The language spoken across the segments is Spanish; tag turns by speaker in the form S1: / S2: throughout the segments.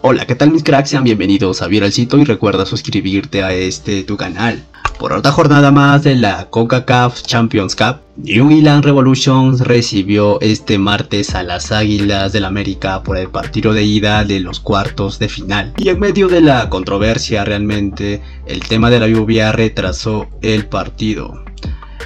S1: Hola, ¿qué tal mis cracks? Sean bienvenidos a Viralcito y recuerda suscribirte a este tu canal. Por otra jornada más de la CONCACAF Champions Cup, New England Revolution recibió este martes a las Águilas del América por el partido de ida de los cuartos de final. Y en medio de la controversia realmente, el tema de la lluvia retrasó el partido.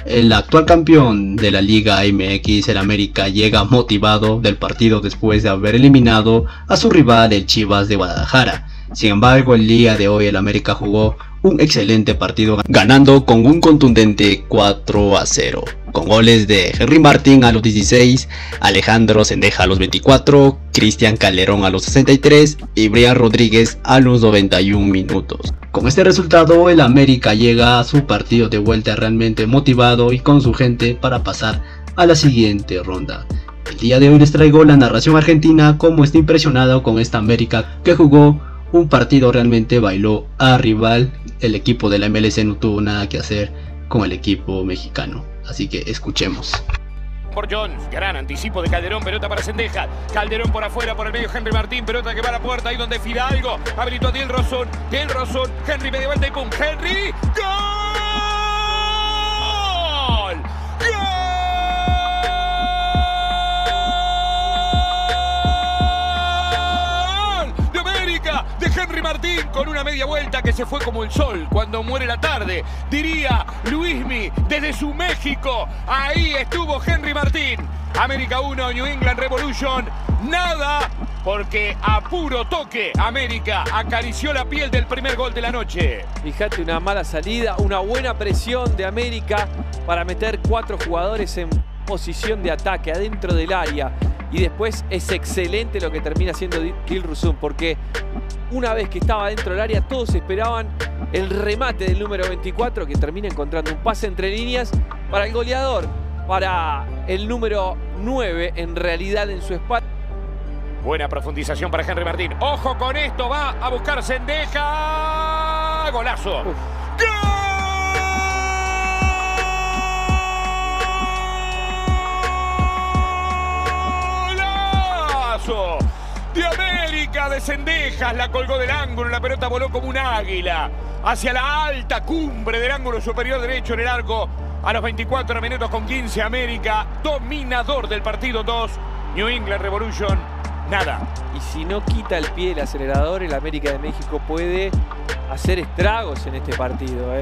S1: El actual campeón de la Liga MX, el América, llega motivado del partido después de haber eliminado a su rival, el Chivas de Guadalajara. Sin embargo, el día de hoy el América jugó un excelente partido, ganando con un contundente 4 a 0 con goles de Henry Martín a los 16, Alejandro Sendeja a los 24, Cristian Calderón a los 63 y Brian Rodríguez a los 91 minutos. Con este resultado el América llega a su partido de vuelta realmente motivado y con su gente para pasar a la siguiente ronda. El día de hoy les traigo la narración argentina como está impresionado con esta América que jugó un partido realmente bailó a rival, el equipo de la MLS no tuvo nada que hacer con el equipo mexicano. Así que escuchemos.
S2: Por Jones, gran anticipo de Calderón, pelota para Sendeja. Calderón por afuera, por el medio Henry Martín, pelota que va a la puerta, ahí donde Fidalgo. Habilitó a Diel Rosón, Diel Rosón, Henry media vuelta y pum, Henry. ¡Gol! Henry Martín con una media vuelta que se fue como el sol cuando muere la tarde. Diría Luismi desde su México. Ahí estuvo Henry Martín. América 1, New England Revolution. Nada, porque a puro toque América acarició la piel del primer gol de la noche.
S3: Fíjate, una mala salida, una buena presión de América para meter cuatro jugadores en posición de ataque adentro del área. Y después es excelente lo que termina haciendo Gil Rusum, porque una vez que estaba dentro del área, todos esperaban el remate del número 24, que termina encontrando un pase entre líneas para el goleador, para el número 9, en realidad en su espalda.
S2: Buena profundización para Henry Martín. Ojo con esto, va a buscar Sendeja. Golazo.
S3: Uf.
S2: ¡Golazo! De Sendejas, la colgó del ángulo, la pelota voló como un águila hacia la alta cumbre del ángulo superior derecho en el arco. A los 24 minutos con 15 América, dominador del partido 2, New England Revolution, nada.
S3: Y si no quita el pie el acelerador, el América de México puede hacer estragos en este partido. ¿eh?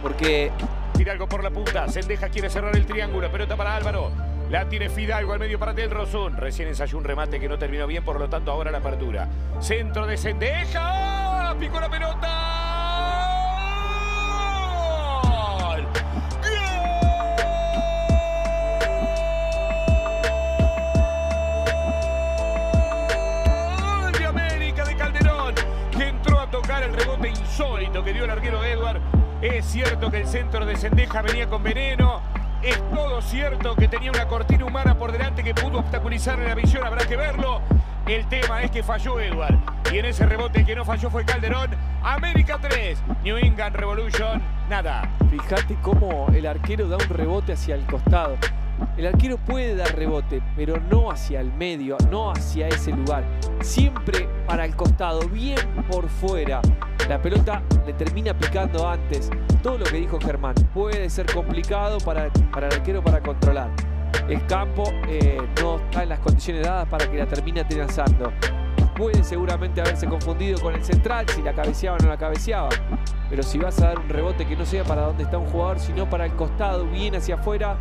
S3: Porque
S2: Tira algo por la punta. Sendeja quiere cerrar el triángulo. Pelota para Álvaro. La tiene Fidalgo al medio para Del Rosón. Recién ensayó un remate que no terminó bien, por lo tanto ahora la apertura. Centro de Sendeja. Picó la pelota. Que entró a tocar el rebote insólito que dio el arquero Edward. Es cierto que el centro de Sendeja venía con veneno. Es todo cierto que tenía una cortina humana por delante que pudo obstaculizarle la visión. Habrá que verlo. El tema es que falló Edward. Y en ese rebote que no falló fue Calderón. América 3, New England Revolution, nada.
S3: fíjate cómo el arquero da un rebote hacia el costado. El arquero puede dar rebote, pero no hacia el medio, no hacia ese lugar. Siempre para el costado, bien por fuera. La pelota le termina picando antes. Todo lo que dijo Germán puede ser complicado para, para el arquero para controlar. El campo eh, no está en las condiciones dadas para que la termine lanzando. Puede seguramente haberse confundido con el central, si la cabeceaba o no la cabeceaba. Pero si vas a dar un rebote que no sea para donde está un jugador, sino para el costado, bien hacia afuera,